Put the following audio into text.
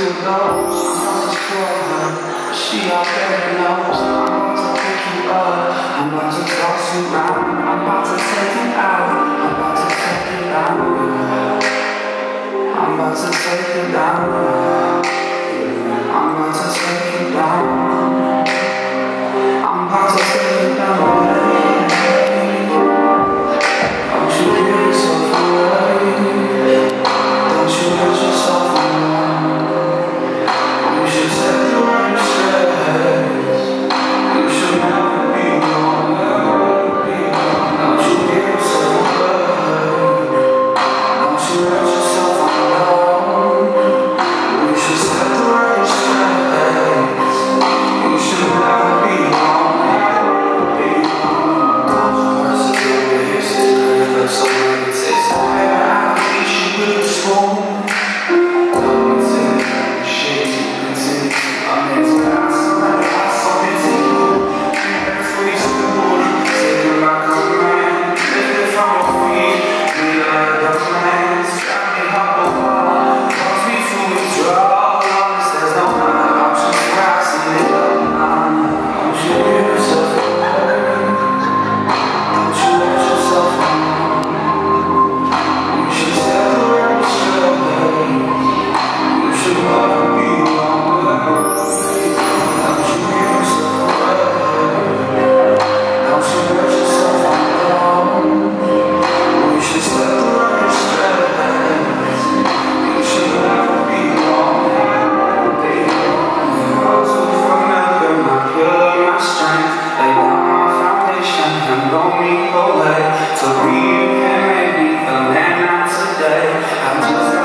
too low. I'm for her. She already knows. I'm about to pick you up. I'm about to toss you round. I'm about to take you out. I'm about to only away. So we can maybe the man out today. I'm just